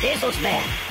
Pesos Man.